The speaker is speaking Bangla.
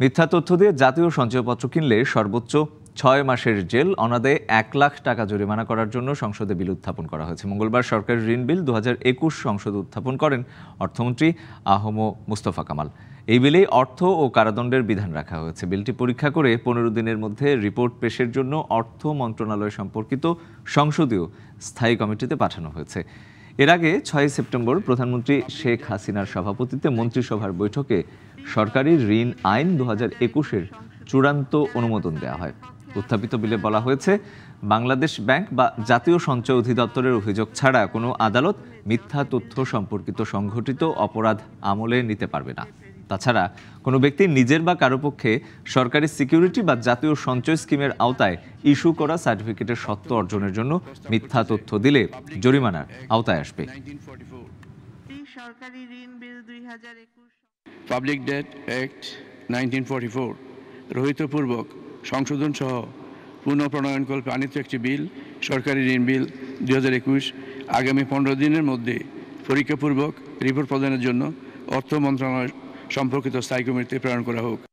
মিথ্যা তথ্য দিয়ে জাতীয় সঞ্চয়পত্র কিনলে সর্বোচ্চ ছয় মাসের জেল, অনাদায়ে এক লাখ টাকা জরিমানা করার জন্য সংসদে বিল উত্থাপন করা হয়েছে। মঙ্গলবার সরকারি ঋণ বিল দু সংসদে উত্থাপন করেন অর্থমন্ত্রী আহম মুস্তফা কামাল। এই বিলেই অর্থ ও কারাদণ্ডের বিধান রাখা হয়েছে। বিলটি পরীক্ষা করে পনেরো দিনের মধ্যে রিপোর্ট পেশের জন্য অর্থ মন্ত্রণালয় সম্পর্কিত সংসদীয় স্থায়ী কমিটিতে পাঠানো হয়েছে। এর আগে ছয় সেপ্টেম্বর প্রধানমন্ত্রী শেখ হাসিনার সভাপতিত্বে মন্ত্রিসভার বৈঠকে সরকারি ঋণ আইন দু হাজার একুশের চূড়ান্ত অনুমোদন দেওয়া হয়। উত্থাপিত বিলে বলা হয়েছে, বাংলাদেশ ব্যাংক বা জাতীয় সঞ্চয় অধিদপ্তরের অভিযোগ ছাড়া কোনো আদালত মিথ্যা তথ্য সম্পর্কিত সংঘটিত অপরাধ আমলে নিতে পারবে না। তাছাড়া কোনো ব্যক্তি নিজের বা কারও পক্ষে সরকারি সিকিউরিটি বা জাতীয় সঞ্চয় স্কিমের আওতায় ইস্যু করা সার্টিফিকেটের সত্য অর্জনের জন্য মিথ্যা তথ্য দিলে জরিমানার আওতায় আসবে। সরকারি ঋণ বিল দুই হাজার একুশ public debt act nineteen forty four রহিতপূর্বক সংশোধন সহ পুনঃপ্রণয়নকল্পে আনিত একটি বিল সরকারি ঋণ বিল দুই হাজার একুশ আগামী পনেরো দিনের মধ্যে পরীক্ষাপূর্বক রিপোর্ট প্রদানের জন্য অর্থ মন্ত্রণালয় সম্পর্কিত স্থায়ী কমিটিতে প্রেরণ করা হোক।